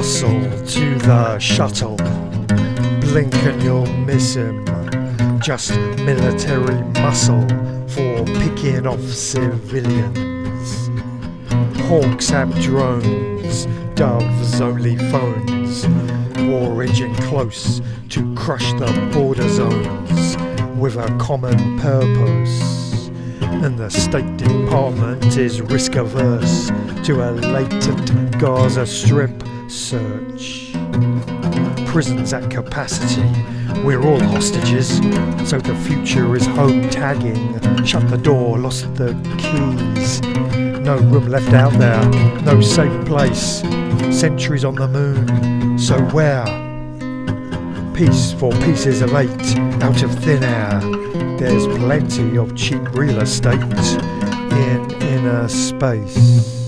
To the shuttle. Blink and you'll miss him. Just military muscle for picking off civilians. Hawks have drones, doves only phones. War engine close to crush the border zones with a common purpose. And the State Department is risk averse to a latent Gaza Strip search. Prisons at capacity, we're all hostages, so the future is home tagging. Shut the door, lost the keys. No room left out there, no safe place. Centuries on the moon, so where? Peace for pieces of eight out of thin air. There's plenty of cheap real estate in inner space.